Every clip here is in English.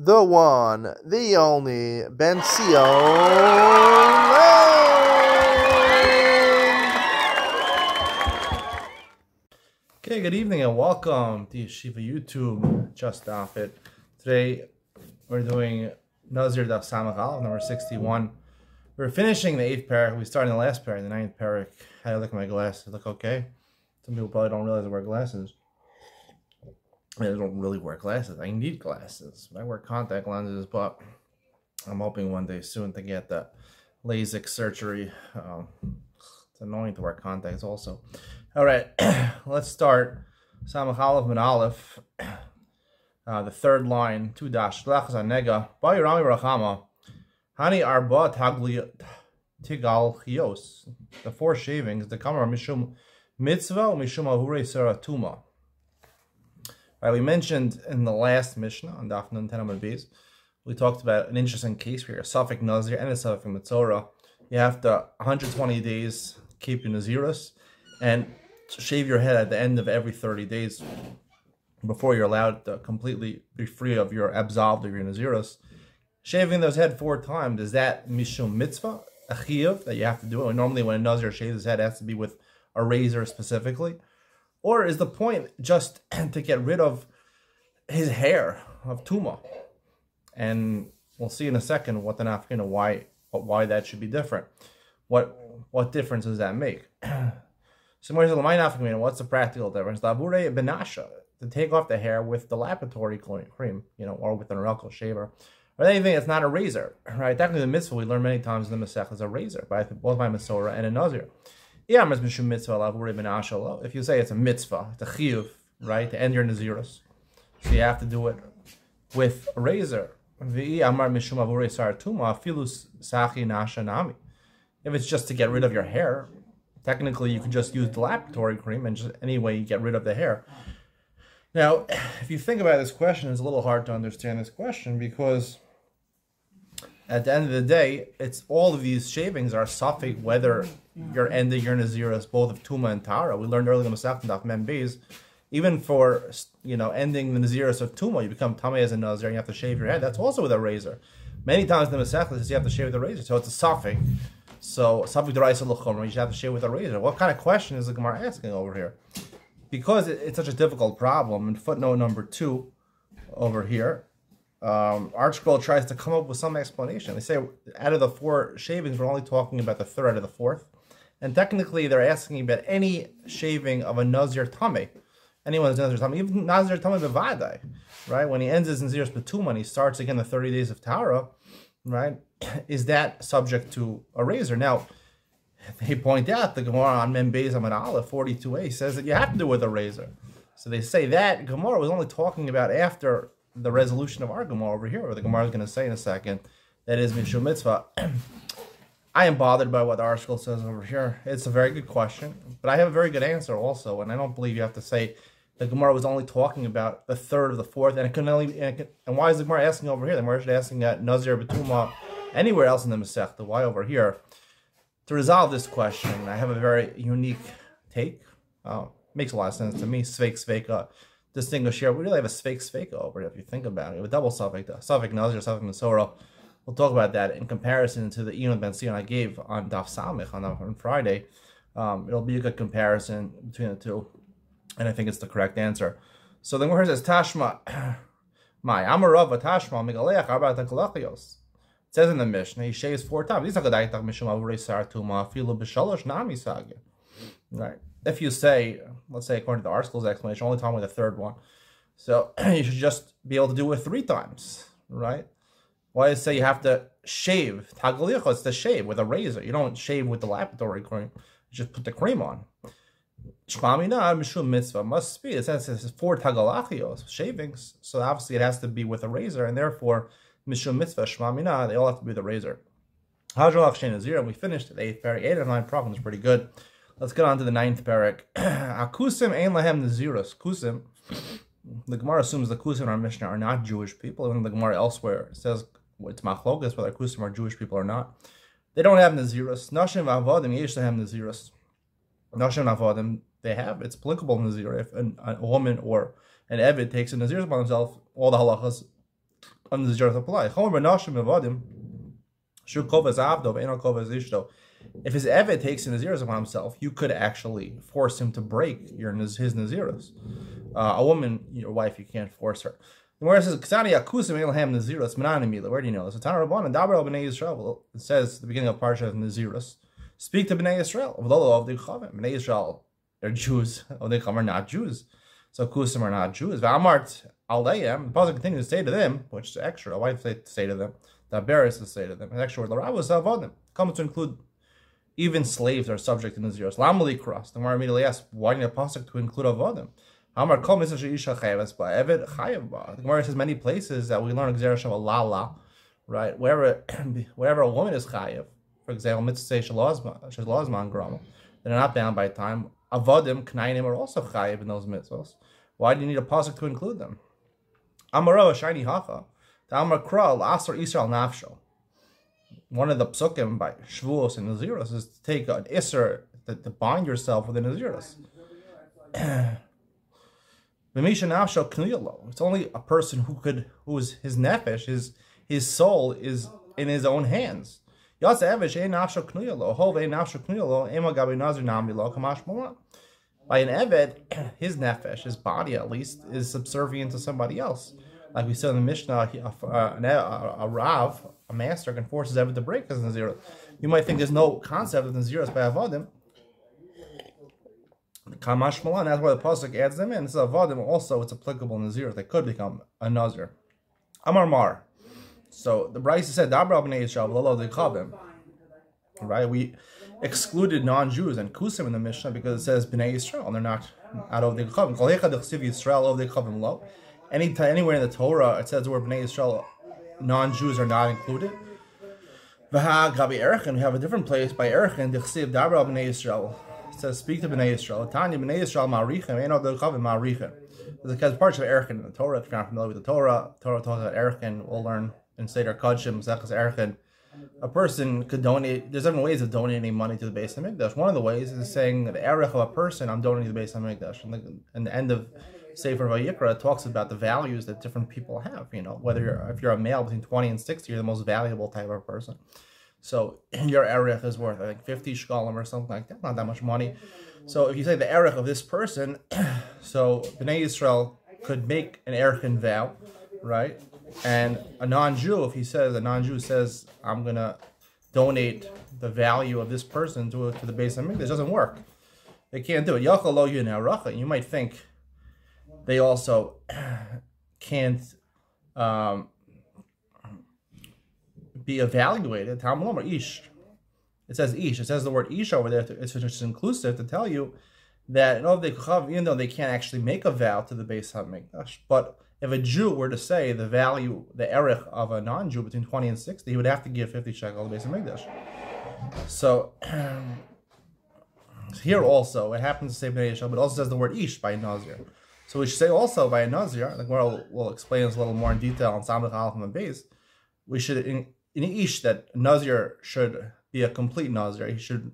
the one, the only, Ben Okay, good evening and welcome to Yeshiva YouTube. Just Daf It. Today we're doing Nazir Daf Samach number 61. We're finishing the eighth parak. We started in the last parak, the ninth parak. I look at my glasses? Look okay? Some people probably don't realize I wear glasses. I don't really wear glasses. I need glasses. I wear contact lenses, but I'm hoping one day soon to get the LASIK surgery. Um, it's annoying to wear contacts also. All right, let's start. Samach Aleph and Aleph. Uh, the third line, two dash. Lech Nega. Bayirami Rachama. Hani arba tagli tigal chios. The four shavings. The kamar mishum mitzvah mishum ahure saratuma. Right, we mentioned in the last Mishnah on Daf Nun Tenamad Beis, we talked about an interesting case where you're a Safik Nazir and a Safik Mitzorah. You have to 120 days keep your Nazirus and shave your head at the end of every 30 days before you're allowed to completely be free of your absolved of your Nazirus shaving those head four times, is that mishum mitzvah, a that you have to do it? Normally when a nazir shaves his head, it has to be with a razor specifically. Or is the point just to get rid of his hair of tuma? And we'll see in a second what the nafkina why why that should be different. What what difference does that make? so what's the practical difference? Labure benasha to take off the hair with the lapatory cream, you know, or with an oracle shaver or anything that's not a razor, right? Technically, the mitzvah we learn many times in the Masech is a razor, by both by Masorah and a Nazir. If you say it's a mitzvah, it's a chiyuv, right, to end your Nazirus, so you have to do it with a razor. If it's just to get rid of your hair, technically you can just use the lapatory cream and just anyway you get rid of the hair. Now, if you think about this question, it's a little hard to understand this question because at the end of the day, it's all of these shavings are suffix whether you're ending your naziras both of tuma and tara. We learned earlier in the Masechet Daf Membeis, even for you know ending the naziras of tuma, you become tamei as a nazir and you have to shave your head. That's also with a razor. Many times in the Masechet you have to shave with a razor, so it's a suffix. So suffix the rice you have to shave with a razor. What kind of question is the Gemara asking over here? Because it's such a difficult problem. In footnote number two, over here, um, ArtScroll tries to come up with some explanation. They say out of the four shavings, we're only talking about the third out of the fourth. And technically, they're asking about any shaving of a Nazir Tame. Anyone's Nazir Tame, even Nazir Tame Bevadai, right? When he ends his Nazir Spatuma and he starts again the 30 days of Tara, right? Is that subject to a razor? Now, they point out the Gemara on Membez Amad Aleph 42a says that you have to do it with a razor. So they say that Gemara was only talking about after the resolution of our Gemara over here, or the Gemara is going to say in a second, that is Mishum Mitzvah. I am bothered by what the ArtScroll says over here. It's a very good question, but I have a very good answer also, and I don't believe you have to say the Gemara was only talking about the third of the fourth, and it can only and, can, and why is the Gemara asking over here? The Gemara is asking that Nazir Betuma anywhere else in the Masechta. Why over here? To resolve this question, I have a very unique take. Uh, makes a lot of sense to me. Sveik Sveika distinguish here. We really have a Sveik Sveika over if you think about it. A double suffix, suffix Nazir, suffix Masora. We'll talk about that in comparison to the Ian Benzion I gave on Daf Samich on, on Friday. Um, it'll be a good comparison between the two, and I think it's the correct answer. So the Gemara says Tashma, my Amarav Tashma Migaleach Arba Takalachios. It says in the Mishnah he shaves four times. Right if you say, let's say according to the ArtScroll's explanation, only time with the third one, so you should just be able to do it three times, right? Why say you have to shave? Tagalicho, it's to shave with a razor. You don't shave with the lapatory cream. You just put the cream on. Shmamina mishum mitzvah must be. It says it's four tagalachios, shavings. So obviously it has to be with a razor, and therefore mishum mitzvah shmamina. They all have to be with a razor. Hajralach shen We finished the eighth, very eight and nine problems, pretty good. Let's get on to the ninth parak. Akusim ein lahem nazirus. Kusim. The Gemara assumes the Kusim in our Mishnah are not Jewish people. Even the Gemara elsewhere says it's machlokas whether Kusim are Jewish people or not. They don't have nazirus. Nashim avodim yesh lahem nazirus. Nashim avodim they have. It's applicable nazir if an, a woman or an evid takes a nazirus upon himself. All the halachas of Naziris apply. Chomer benashim evadim, shu kovas avdo, ve'eno kovas ishto. If his Evet takes a Naziris upon himself, you could actually force him to break your his Naziris. Uh, a woman, your wife, you can't force her. The Gemara says, "Ksani akusim elham naziros menanimila." Where do you know this? It says at the beginning of Parsha of Naziros, speak to Bnei Yisrael. V'lolo of the. Bnei Yisrael, they're Jews. Of the are not Jews. So kusim are not Jews. The pasuk continues to say to them, which is extra. Why say to say to them? The Beres to say to them. An extra word. L'ravos avodim comes to include even slaves are subject to Naziros. Lamali cross. The Gemara immediately asks, why do the pasuk to include avodim? Amar kol sheisha chayavas ba eved chayav ba. The Gemara says many places that we learn gzera shava lala, right? Wherever wherever a woman is chayav, for example, mitzvah shalazman grama, they're not bound by time. Avodim knainim are also chayav in those mitzvahs. Why do you need a pasuk to include them? Amaro shiny hacha. The Amar kral asar Israel nafsho. One of the psukim by Shavuos and Naziros is to take an isser to, to bind yourself with a Naziros. It's only a person who could, who is his nefesh, his his soul is in his own hands. By an Eved, his nefesh, his body at least, is subservient to somebody else. Like we said in the Mishnah, a, a, a Rav, a master, can force Eved to break his Nazirah. You might think there's no concept of Nazirah by Avodim, Kamash Malan, that's why the Pasuk adds them in. This is Avadim, also it's applicable in Nazir. They could become a Nazir. Amar Mar. So the Bryce said. Right? We excluded non-Jews and Kusim in the Mishnah because it says b'nei Yisrael, and they're not out of the chavim. The. Any anywhere in the Torah it says the word b'nei Yisrael, non-Jews are not included. Erechim, we have a different place by Erechim, dechsiv Dabra b'nei Yisrael It says, speak to Bnei Yisrael. Tanya Bnei Yisrael ma'arichem, ain't the chavim ma'arichem. Because parts of Erchin in the Torah, if you're not familiar with the Torah, Torah talks about Erchin, we'll learn in Seder Kodshim, Zechas Erchin. A person could donate, there's different ways of donating money to the base of Mikdash. One of the ways is saying the Erech of a person, I'm donating to the base of Mikdash. And the, and the end of Sefer Vayikra talks about the values that different people have. You know, whether you're, if you're a male between 20 and 60, you're the most valuable type of person. So your erech is worth, I think, 50 shkalim or something like that. Not that much money. So if you say the erech of this person, so Bnei Yisrael could make an erechin vow, right? And a non-Jew, if he says, a non-Jew says, I'm going to donate the value of this person to, to the base of Mikdash, it doesn't work. They can't do it. You might think they also can't um, be evaluated. Ish. It says ish. It says the word ish over there. It's just inclusive to tell you that even though they can't actually make a vow to the base of Hamikdash, but if a Jew were to say the value, the erich of a non-Jew between 20 and 60, he would have to give 50 shekel to the base Hamikdash. So here also, it happens to say Bnei Yishal, but also says the word ish by Nazir. So we should say also by a Nazir, like we'll, we'll explain this a little more in detail on Samach Aleph and base, we should in, in ish that Nazir should be a complete Nazir. He should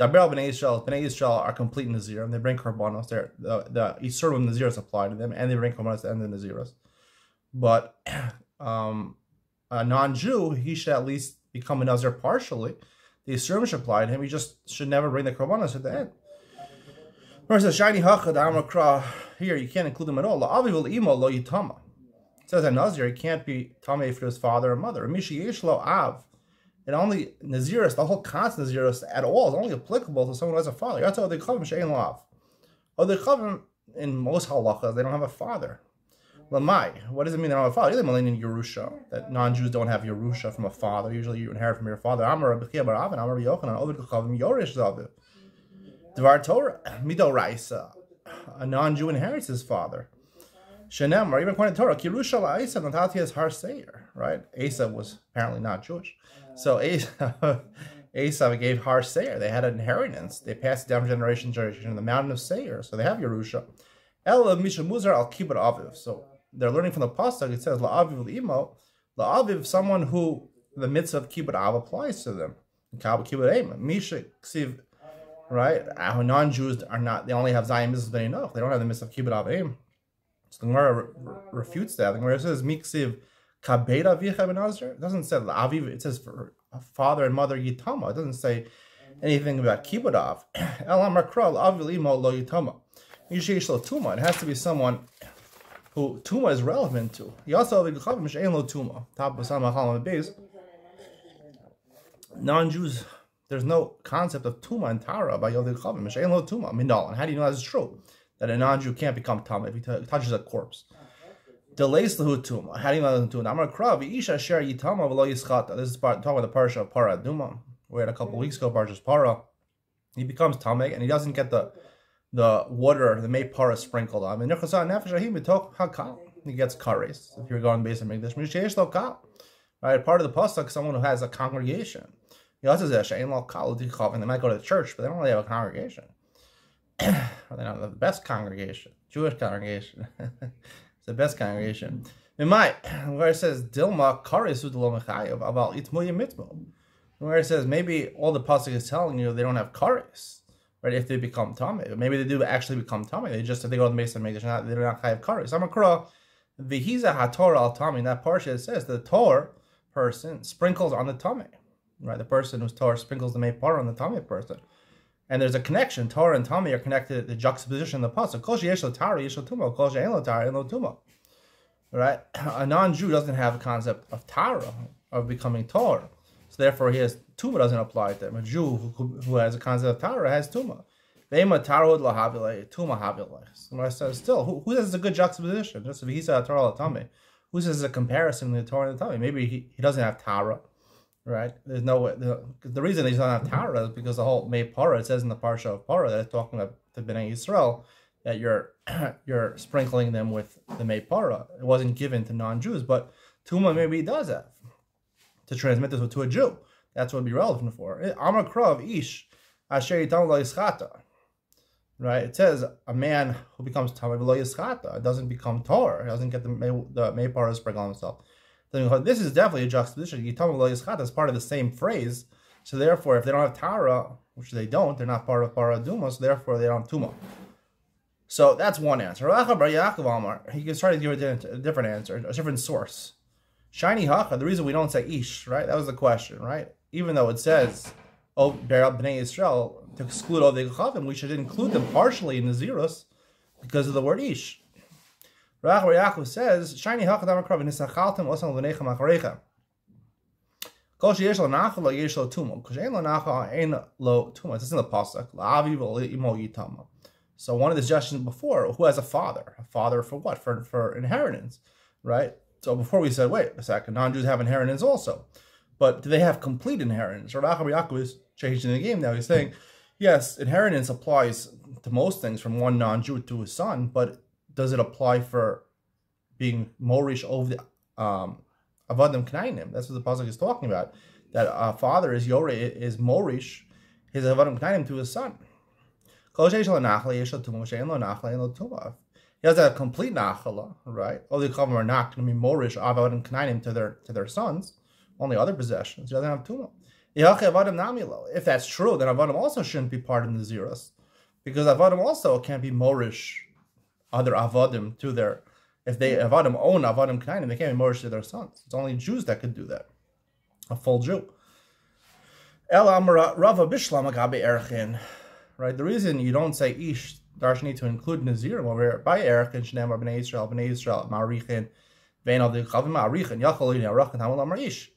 Daber Bnei Israel, Bnei Israel are complete Nazir, and they bring korbanos. They're the the of Naziris apply to them, and they bring korbanos at the Naziris. But um, a non-Jew, he should at least become a Nazir partially. The Yisurim should apply to him. He just should never bring the korbanos at the end. The shiny hachad amrakra here, you can't include them at all. Avivul imo lo yitama. It says a Nazir, can't be Tameh for his father or mother. Mishi Yeshlo Av. It only Naziris, the whole concept Naziris at all is only applicable to someone who has a father. That's how they call him Shein. Oh, they call in most halachas, they don't have a father. Lamai, what does it mean they don't have a father? They're in Yerusha, that non-Jews don't have Yerusha from a father. Usually you inherit from your father. Amar Rabbi Bar Avin, Amar Yochanan, Ovid Kachavim Yorish Zaviv. Dvar Torah, Mido Raisa. A non-Jew inherits his father. Shenem, or even according to Torah, Kirusha Asa Natati is Har Seir, right? Asa was apparently not Jewish. So Asa, Asa gave Har Seir. They had an inheritance. They passed it down from generation to generation. In the mountain of Seir. So they have Yerusha. El Misha Muzar al Kibbut Aviv. So they're learning from the Pasuk. It says La Aviv Imo. La Aviv, someone who the mitzvah of Kibbut Av applies to them. Misha Ksiv, right? Non-Jews are not, they only have Zion mitzvah enough. They don't have the mitzvah of Kibbut Av Aim. So the Gemara refutes that. The Gemara says, Miksiv Kabeda vicha benazir. It doesn't say aviv. It says for father and mother yitama. It doesn't say anything about kibudov. Elam akral avil imo lo yitama. Tuma. It has to be someone who tuma is relevant to. He also lo tuma. Top of base. Non-Jews, there's no concept of tuma and tara by yodid chavim. Mishayin lo tuma minal. And how do you know that's true? That a non-Jew can't become tama if he touches a corpse. Delays the tuma. How do you know that's tuma? Amar krav isha share yitama v'lo yischata. This is part, talking about the parsha of para duma. We had a couple weeks ago, parsha's para. He becomes tamek and he doesn't get the the water, the may para sprinkled on him. He gets kares. If you're going based on English, right? Part of the pasuk, someone who has a congregation. He also says they might go to the church, but they don't really have a congregation. they don't have the best congregation, Jewish congregation. it's the best congregation. In my where it says Dilma kares about itmuya mitzvah, where it says maybe all the pasuk is telling you they don't have kares right? If they become tummy, maybe they do actually become tummy. They just if they go to the Mason Mikdash, not they're not chayav kares. Amakra, v'hiza hator al tummy. That parsha it says the tor person sprinkles on the tummy, right? The person who's Torah sprinkles the par on the tummy person. And there's a connection. Torah and tummy are connected. At the juxtaposition of the pasuk. Kol sheyeshlo tara yeshlo tuma. Kol she'en tara lo tuma. Right? A non-Jew doesn't have a concept of tara of becoming Torah. So therefore, he has tuma doesn't apply to him. A Jew who, who has a concept of tara has tuma. Vema tarud lahavile tuma havile. So says still, who, who says it's a good juxtaposition? Just if he said Torah latame, who says it's a comparison between the Torah and the Tummy? Maybe he, he doesn't have tara, right? There's no way. The, the reason he doesn't have tara is because the whole may para. It says in the parsha of para that it's talking about the Bnei Yisrael that you're you're sprinkling them with the may para. It wasn't given to non-Jews, but tuma maybe does have to transmit this to a Jew. That's what would be relevant for. Eh, Amar Krav Ish Asher Yitam Right? It says a man who becomes Tamar Lo Yischata doesn't become Tor. He doesn't get the, the Maypar sprinkle on himself. This is definitely a juxtaposition. Yitam Lo Yischata is part of the same phrase. So therefore, if they don't have Tara, which they don't, they're not part of Paraduma, so therefore they don't have Tuma. So that's one answer. He can try to give a different answer, a different source. Shiny Hacha, the reason we don't say Ish, right? That was the question, right? Even though it says, oh, Be'er B'nai Israel, to exclude all the Gechavim, we should include them partially in the Zerus because of the word Ish. Rav Yaakov says, Shiny Hacha Damakrav, Nisachaltem Osam V'nechem Acharecha. Kol sheyesh lo nachal lo yesh lo tumo. Kol she'en lo nachal ein lo tumo. It's in the pasuk. La'avi yitama. So one of the suggestions before, who has a father? A father for what? For for inheritance, right? So before we said, wait a second, non-Jews have inheritance also. But do they have complete inheritance? Rav Yaakov is changing the game now. He's saying, yes, inheritance applies to most things from one non-Jew to his son, but does it apply for being Morish over the um, Avadim Knainim? That's what the Pasuk is talking about. That a father is Yore, is Morish, his Avadim Knainim to his son. He has a complete nachala, right? All the Chavim are not going to be morish avad and knainim to their to their sons. Only other possessions. He doesn't have tuma. If that's true, then avadim also shouldn't be part of the zeros, because avadim also can't be morish other avadim to their. If they avadim own avadim knainim, they can't be to their sons. It's only Jews that could do that. A full Jew. El Rava Bishlam Erchin. Right. The reason you don't say ish Darshani to include Nazirim over by and Shneimar Bnei Israel, Bnei Israel, Marichin, Vein of the Chavim Marichin, Yachol Yarachin, Hamal Ish.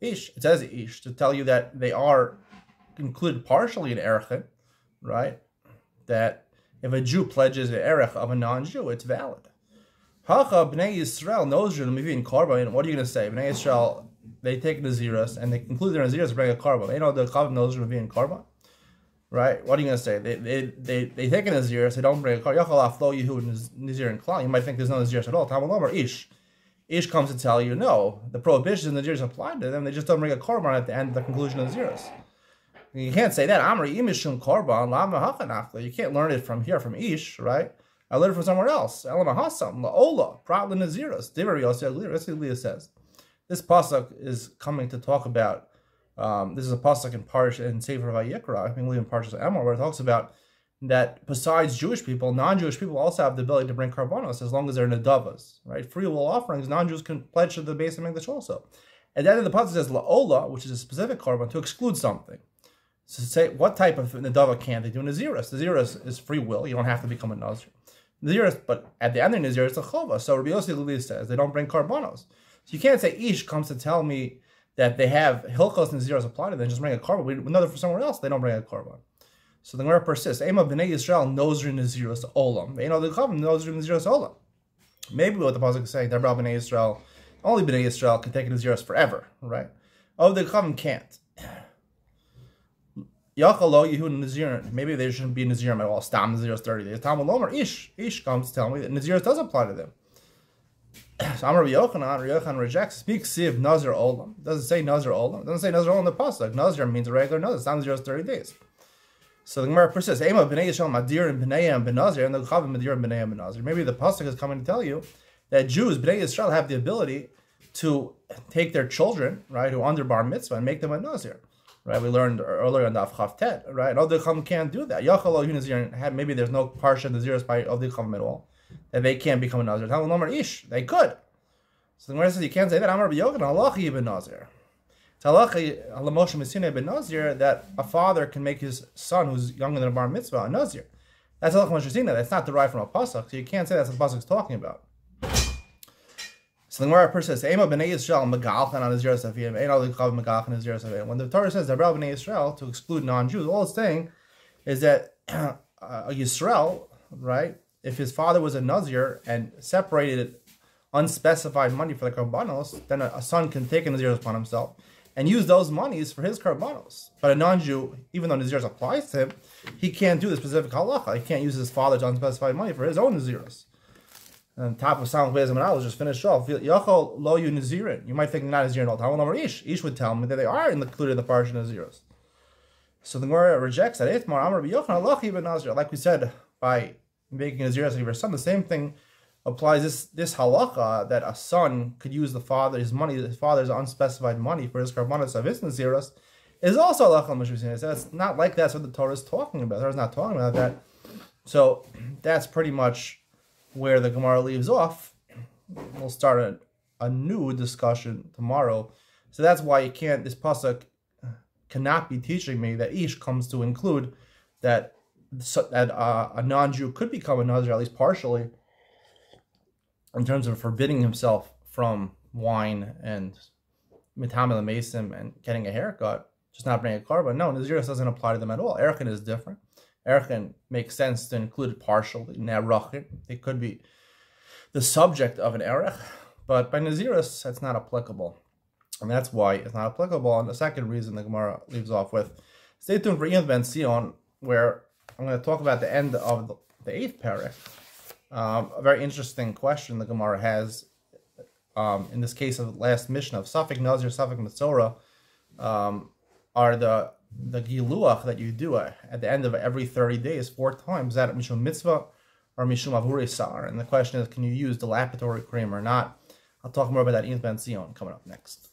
Ish. It says Ish to tell you that they are included partially in Erichin, right? That if a Jew pledges the Erech of a non-Jew, it's valid. Hacha Bnei Yisrael knows maybe in Karba. What are you going to say? Bnei Yisrael, they take Naziris and they conclude their Naziris bring a Karba. You know the Chavim knows you in Karba right? What are you going to say? They they they, they take a Nazir, they don't bring a car. Yachal aflo Yehu Nazir and Klal. You might think there's no Nazir at all. Tamalom or Ish. Ish comes to tell you, no, the prohibitions in the Nazirs applied to them. They just don't bring a korban at the end of the conclusion of Naziris. You can't say that. Amri imishum korban lama hachanachla. You can't learn it from here, from Ish, right? I learned it from somewhere else. Elama hasam laola prat Naziris. Divar Yosef says. This pasuk is coming to talk about um, this is a pasuk in Parish in Sefer Vayikra, I believe in Parshas Emor, where it talks about that besides Jewish people, non-Jewish people also have the ability to bring karbanos as long as they're nadavas, right? Free will offerings, non-Jews can pledge to the base of English also. And then the pasuk says la'ola, which is a specific korban to exclude something. So say what type of nadava can they do? In naziris. Naziris is free will. You don't have to become a Nazir. Naziris, but at the end of Nazir, it's a chova. So Rabbi Yossi Luli says they don't bring karbanos. So you can't say Ish comes to tell me that they have Hilchos Naziris applied to them, just bring a korban. We know that for somewhere else they don't bring a korban. So the Gemara persists. Ema b'nei Yisrael nozrin naziros olam. Ve'ino l'chavim nozrin naziros olam. Maybe what the pasuk is saying, that b'nei Yisrael, only b'nei Yisrael can take a naziros forever, right? Oh, the chavim can't. Yachalo Nazir. Maybe they shouldn't be Nazirim at all. Stam Naziros 30 days. Talmud Lomer Ish. Ish comes to tell me that Naziros does apply to them. So Amar Yochanan, Yochanan rejects, speaks Siv Nazir Olam. Doesn't say Nazir Olam. Doesn't say Nazir Olam in the Pasuk. Nazir means a regular Nazir. Stam Naziros 30 days. So the Gemara persists. Ema b'nei Yisrael madir and b'nei and b'nazir and the chavim madir and b'nei and b'nazir. Maybe the pasuk is coming to tell you that Jews b'nei Yisrael have the ability to take their children, right, who under bar mitzvah and make them a nazir. Right, we learned earlier in the Chavtet, right? Other chum can't do that. Yachalo Nazir, maybe there's no parsha naziris by other chum at all, that they can't become a nazir. Talmud Lomar Ish, they could. So the Gemara says you can't say that. Amar b'yogan halachi ibn nazir. Moshe ben Nazir that a father can make his son who's younger than a bar mitzvah a Nazir. That's halacha That's not derived from a pasuk, so you can't say that's what the pasuk is talking about. So the Gemara says, "Ema b'nei Yisrael megalchan on Nazir safiyim, ein al chav megalchan Nazir safiyim." When the Torah says "Dabral b'nei Yisrael" to exclude non-Jews, all it's saying is that uh, Yisrael, right? If his father was a Nazir and separated unspecified money for the karbanos, then a, a son can take a Nazir upon himself and use those monies for his karbanos. But a non-Jew, even though Naziris applies to him, he can't do the specific halacha. He can't use his father's unspecified money for his own Naziris. And top of Salam Bezim and I was just finished off. Yachol lo you Nazirin. You might think not Nazirin all the time. Ish. Ish would tell me that they are included in the Parsha Naziros. So the Gemara rejects that. Itmar Amar Nazir. Like we said, by making Naziris of your son, the same thing applies this this halacha that a son could use the father his money his father's unspecified money for his karbanos of his naziros is also halacha mishushin. So it's not like that's what the Torah is talking about. The Torah is not talking about that. So that's pretty much where the Gemara leaves off. We'll start a, a new discussion tomorrow. So that's why you can't. This pasuk cannot be teaching me that ish comes to include that that uh, a non-Jew could become a Nazir at least partially in terms of forbidding himself from wine and mitamil mason and getting a haircut, just not bringing a car. But no, Naziris doesn't apply to them at all. Erichin is different. Erichin makes sense to include it partially. in Nerachin, it could be the subject of an Erich, but by Naziris, it's not applicable. And that's why it's not applicable. And the second reason the Gemara leaves off with stay tuned for Ian Benzion, where I'm going to talk about the end of the, the eighth parak um, a very interesting question the Gemara has. Um, in this case of last mission of Safik Nazir, Safik Matzora, um, are the the giluach that you do uh, at the end of every 30 days, four times, is that Mishum Mitzvah or Mishum Avurisar? And the question is, can you use the lapidary cream or not? I'll talk more about that in Benzion coming up next.